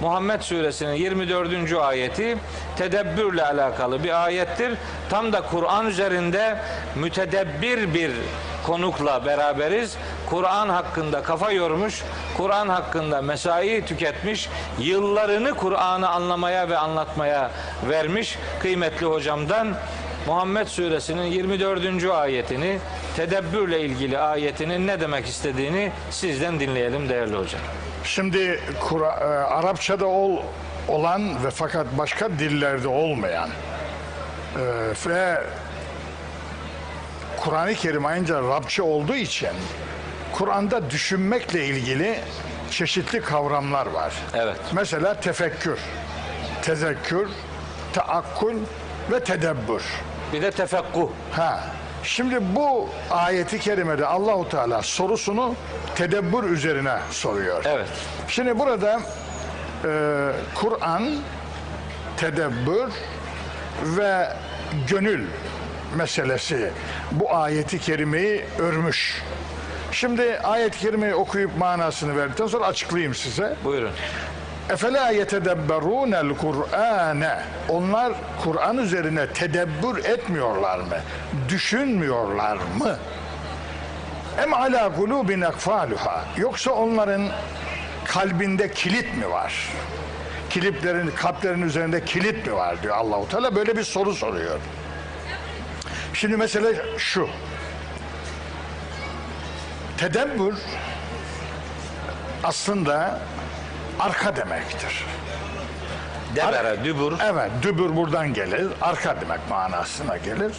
Muhammed suresinin 24. ayeti tedebbürle alakalı bir ayettir. Tam da Kur'an üzerinde mütedebbir bir konukla beraberiz. Kur'an hakkında kafa yormuş, Kur'an hakkında mesai tüketmiş, yıllarını Kur'an'ı anlamaya ve anlatmaya vermiş kıymetli hocamdan Muhammed suresinin 24. ayetini, tedebbürle ilgili ayetinin ne demek istediğini sizden dinleyelim değerli hocam. Şimdi Kur- e, Arapçada ol, olan ve fakat başka dillerde olmayan e, ve Kur'an-ı Kerim ayrıca Rabça olduğu için Kur'an'da düşünmekle ilgili çeşitli kavramlar var. Evet. Mesela tefekkür, tezekkür, taakkul ve tedebbür. Bir de tefekkuh. Ha. Şimdi bu ayeti kerimede Allahu Teala sorusunu tedebbür üzerine soruyor. Evet. Şimdi burada e, Kur'an, tedebbür ve gönül meselesi bu ayeti kerimeyi örmüş. Şimdi ayet-i kerimeyi okuyup manasını verdikten sonra açıklayayım size. Buyurun. Efela yetedebberûnel Kur'ane. Onlar Kur'an üzerine tedebbür etmiyorlar mı? Düşünmüyorlar mı? Em ala kulubin ekfaluha. Yoksa onların kalbinde kilit mi var? Kilitlerin, kalplerin üzerinde kilit mi var diyor Allahu Teala. Böyle bir soru soruyor. Şimdi mesele şu. Tedebbür aslında arka demektir. Debere, dübur. Evet, dübür buradan gelir, arka demek manasına gelir.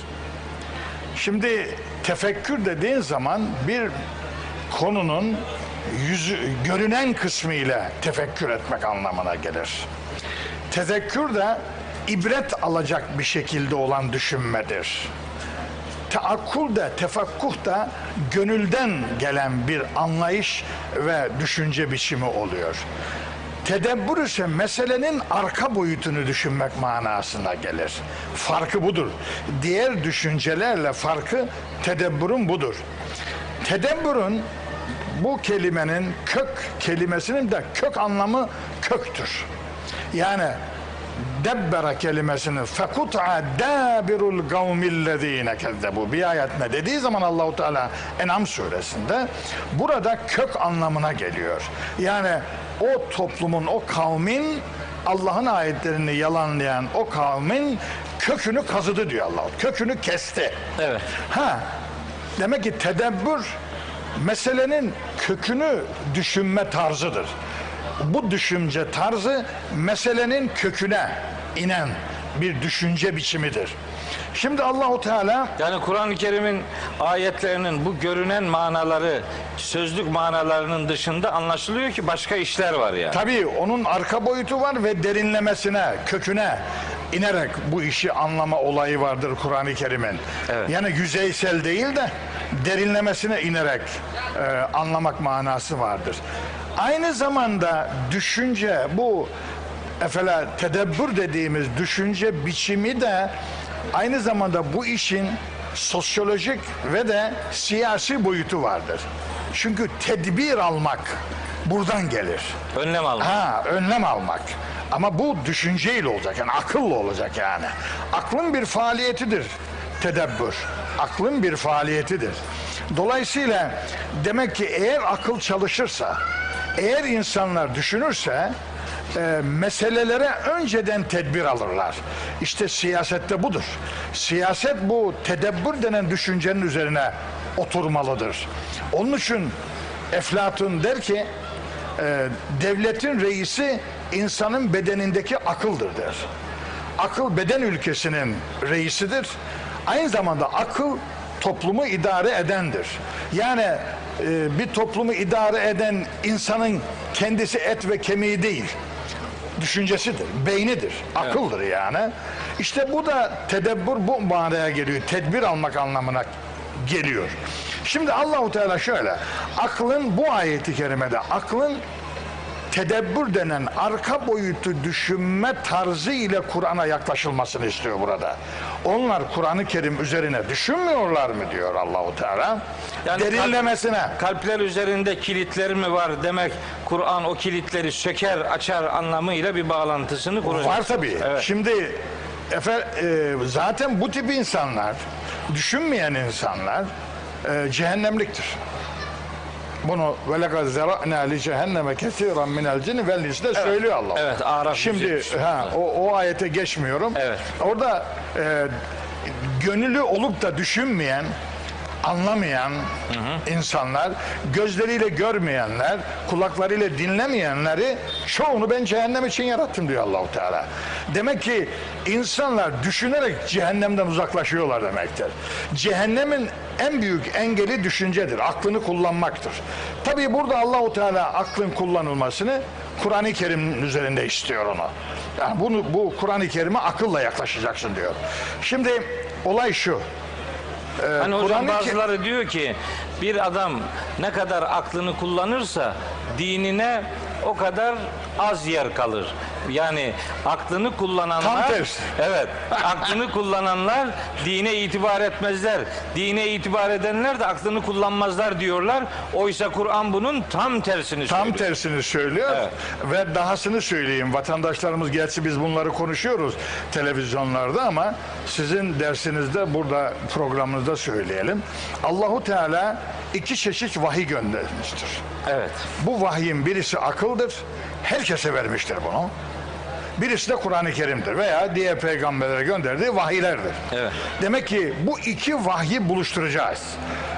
Şimdi tefekkür dediğin zaman bir konunun yüzü, görünen kısmı ile tefekkür etmek anlamına gelir. Tezekkür de ibret alacak bir şekilde olan düşünmedir. Teakkul da, tefakkuh da gönülden gelen bir anlayış ve düşünce biçimi oluyor. Tedebbür ise meselenin arka boyutunu düşünmek manasına gelir. Farkı budur. Diğer düşüncelerle farkı tedebbürün budur. Tedebbürün bu kelimenin kök kelimesinin de kök anlamı köktür. Yani debbera kelimesini fekut'a dabirul kavmillezine kezzebu bir ayetine dediği zaman Allahu Teala En'am suresinde burada kök anlamına geliyor. Yani o toplumun, o kavmin Allah'ın ayetlerini yalanlayan o kavmin kökünü kazıdı diyor Allah. Kökünü kesti. Evet. Ha, demek ki tedebbür meselenin kökünü düşünme tarzıdır. Bu düşünce tarzı meselenin köküne inen bir düşünce biçimidir. Şimdi Allahu Teala Yani Kur'an-ı Kerim'in ayetlerinin bu görünen manaları, sözlük manalarının dışında anlaşılıyor ki başka işler var yani. tabii onun arka boyutu var ve derinlemesine, köküne inerek bu işi anlama olayı vardır Kur'an-ı Kerim'in. Evet. Yani yüzeysel değil de derinlemesine inerek e, anlamak manası vardır. Aynı zamanda düşünce bu efela tedebbür dediğimiz düşünce biçimi de aynı zamanda bu işin sosyolojik ve de siyasi boyutu vardır. Çünkü tedbir almak buradan gelir. Önlem almak. Ha, önlem almak. Ama bu düşünceyle olacak yani akılla olacak yani. Aklın bir faaliyetidir tedebbür. Aklın bir faaliyetidir. Dolayısıyla demek ki eğer akıl çalışırsa, eğer insanlar düşünürse e, meselelere önceden tedbir alırlar. İşte siyasette budur. Siyaset bu tedebbür denen düşüncenin üzerine oturmalıdır. Onun için Eflatun der ki e, devletin reisi insanın bedenindeki akıldır der. Akıl beden ülkesinin reisidir. Aynı zamanda akıl toplumu idare edendir. Yani e, bir toplumu idare eden insanın kendisi et ve kemiği değil. Düşüncesidir, beynidir, akıldır yani. İşte bu da tedebbür bu manaya geliyor. Tedbir almak anlamına geliyor. Şimdi Allahu Teala şöyle, aklın bu ayeti kerimede aklın tedebbür denen arka boyutu düşünme tarzı ile Kur'an'a yaklaşılmasını istiyor burada. Onlar Kur'an-ı Kerim üzerine düşünmüyorlar mı diyor Allahu Teala. Yani Derinlemesine. Kalpler üzerinde kilitler mi var demek Kur'an o kilitleri söker açar anlamıyla bir bağlantısını kuracak. Var tabii. Evet. Şimdi efe, e, zaten bu tip insanlar, düşünmeyen insanlar e, cehennemliktir. Bunu ve lekad zera'na li cehenneme kesiran minel cinni vel de söylüyor Allah. Evet, Araf Şimdi 173. ha o, o ayete geçmiyorum. Evet. Orada e, gönüllü olup da düşünmeyen anlamayan insanlar, gözleriyle görmeyenler, kulaklarıyla dinlemeyenleri çoğunu ben cehennem için yarattım diyor Allahu Teala. Demek ki insanlar düşünerek cehennemden uzaklaşıyorlar demektir. Cehennemin en büyük engeli düşüncedir, aklını kullanmaktır. Tabii burada Allahu Teala aklın kullanılmasını Kur'an-ı Kerim'in üzerinde istiyor onu. Yani bunu bu Kur'an-ı Kerim'e akılla yaklaşacaksın diyor. Şimdi olay şu. Hani hocam bazıları diyor ki bir adam ne kadar aklını kullanırsa dinine o kadar az yer kalır. Yani aklını kullananlar Tam tersi. Evet. Aklını kullananlar dine itibar etmezler. Dine itibar edenler de aklını kullanmazlar diyorlar. Oysa Kur'an bunun tam tersini Tam söylüyor. tersini söylüyor Evet. ve dahasını söyleyeyim. Vatandaşlarımız gerçi biz bunları konuşuyoruz televizyonlarda ama sizin dersinizde burada programınızda söyleyelim. Allahu Teala iki çeşit vahiy göndermiştir. Evet. Bu vahyin birisi akıldır. Herkese vermiştir bunu. Birisi de Kur'an-ı Kerim'dir veya diğer peygamberlere gönderdiği vahiylerdir. Evet. Demek ki bu iki vahyi buluşturacağız.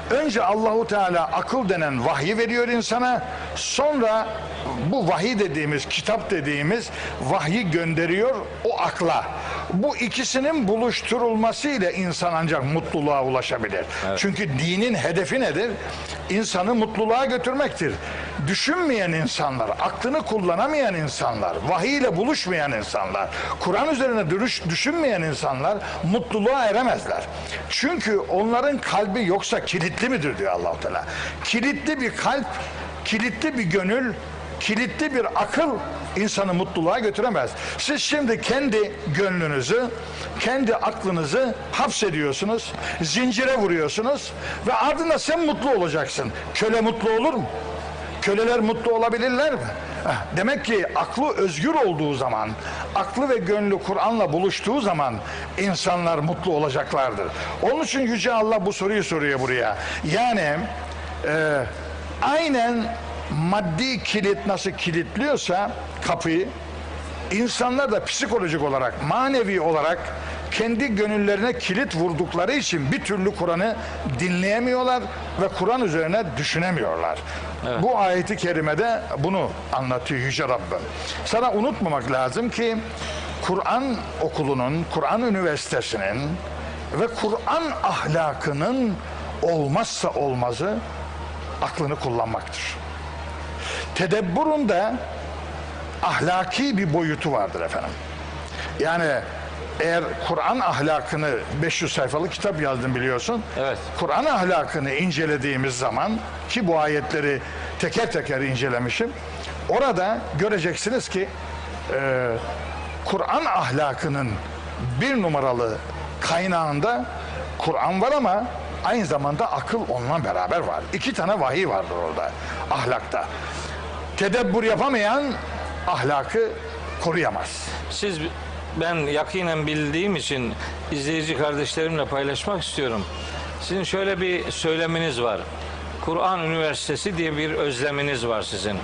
Önce Allahu Teala akıl denen vahyi veriyor insana. Sonra bu vahiy dediğimiz, kitap dediğimiz vahyi gönderiyor o akla. Bu ikisinin buluşturulması ile insan ancak mutluluğa ulaşabilir. Çünkü dinin hedefi nedir? İnsanı mutluluğa götürmektir. Düşünmeyen insanlar, aklını kullanamayan insanlar, vahiy ile buluşmayan insanlar, Kur'an üzerine dürüş, düşünmeyen insanlar mutluluğa eremezler. Çünkü onların kalbi yoksa kilitli midir diyor Allahu Teala. Kilitli bir kalp, kilitli bir gönül, kilitli bir akıl insanı mutluluğa götüremez. Siz şimdi kendi gönlünüzü, kendi aklınızı hapsediyorsunuz, zincire vuruyorsunuz ve ardında sen mutlu olacaksın. Köle mutlu olur mu? Köleler mutlu olabilirler mi? Eh, Demek ki aklı özgür olduğu zaman, aklı ve gönlü Kur'an'la buluştuğu zaman insanlar mutlu olacaklardır. Onun için Yüce Allah bu soruyu soruyor buraya. Yani e, aynen maddi kilit nasıl kilitliyorsa kapıyı, insanlar da psikolojik olarak, manevi olarak kendi gönüllerine kilit vurdukları için bir türlü Kur'an'ı dinleyemiyorlar ve Kur'an üzerine düşünemiyorlar. Bu ayeti kerimede bunu anlatıyor Yüce Rabbim. Sana unutmamak lazım ki Kur'an okulunun, Kur'an üniversitesinin ve Kur'an ahlakının olmazsa olmazı aklını kullanmaktır. Tedebburun da ahlaki bir boyutu vardır efendim. Yani eğer Kur'an ahlakını 500 sayfalık kitap yazdım biliyorsun. Evet. Kur'an ahlakını incelediğimiz zaman ki bu ayetleri teker teker incelemişim. Orada göreceksiniz ki e, Kur'an ahlakının bir numaralı kaynağında Kur'an var ama aynı zamanda akıl onunla beraber var. İki tane vahiy vardır orada ahlakta. Tedebbür yapamayan ahlakı koruyamaz. Siz ben yakinen bildiğim için izleyici kardeşlerimle paylaşmak istiyorum. Sizin şöyle bir söyleminiz var. Kur'an Üniversitesi diye bir özleminiz var sizin.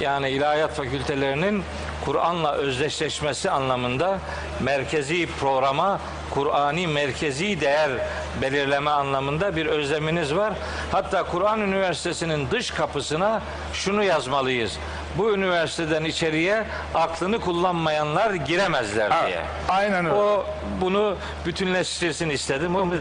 Yani ilahiyat fakültelerinin Kur'an'la özdeşleşmesi anlamında merkezi programa Kur'ani merkezi değer belirleme anlamında bir özleminiz var. Hatta Kur'an Üniversitesi'nin dış kapısına şunu yazmalıyız. Bu üniversiteden içeriye aklını kullanmayanlar giremezler diye. Aynen öyle. O bunu bütünleştirsin istedim. Onu